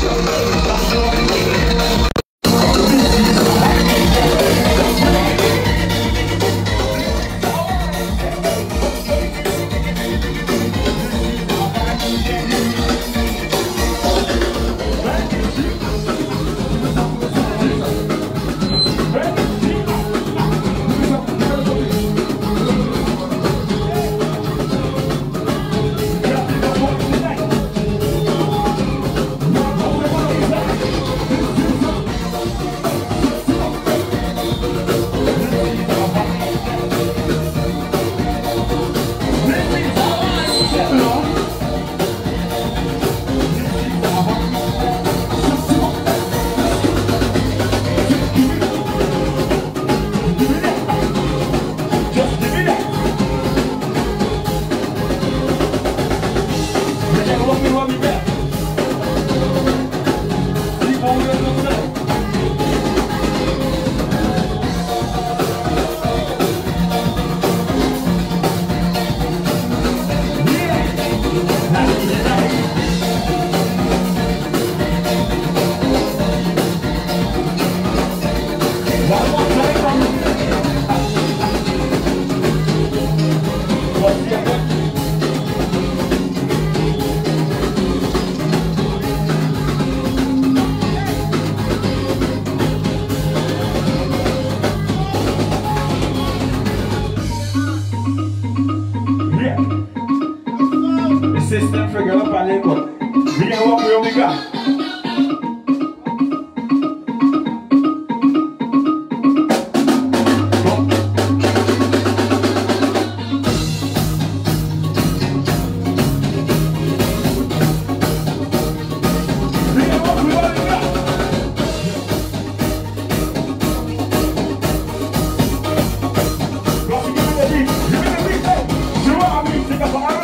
Show me. Girl up and then go. We can walk with Omega. Come on.